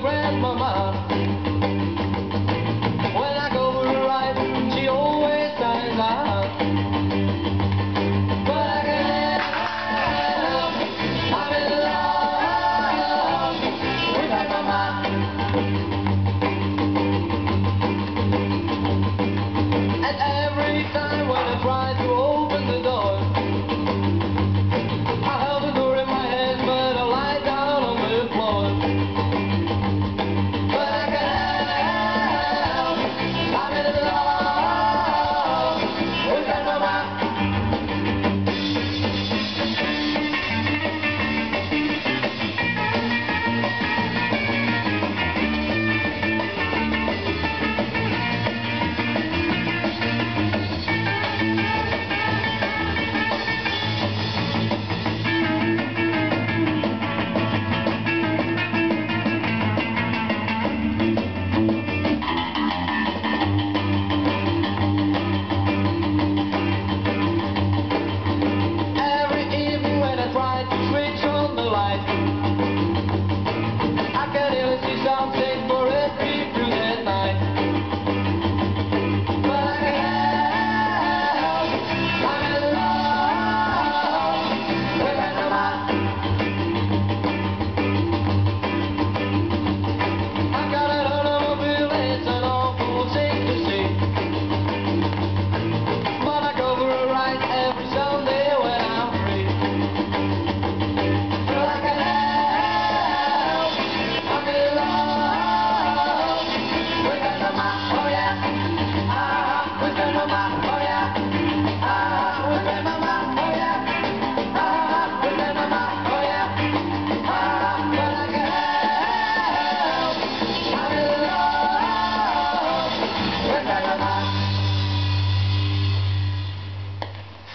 grandmama. I you.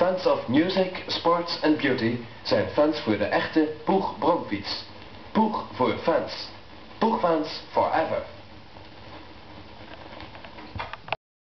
Fans of music, sports and beauty zijn fans voor de echte Poeg bromfiets. Poeg voor fans. Poegfans forever.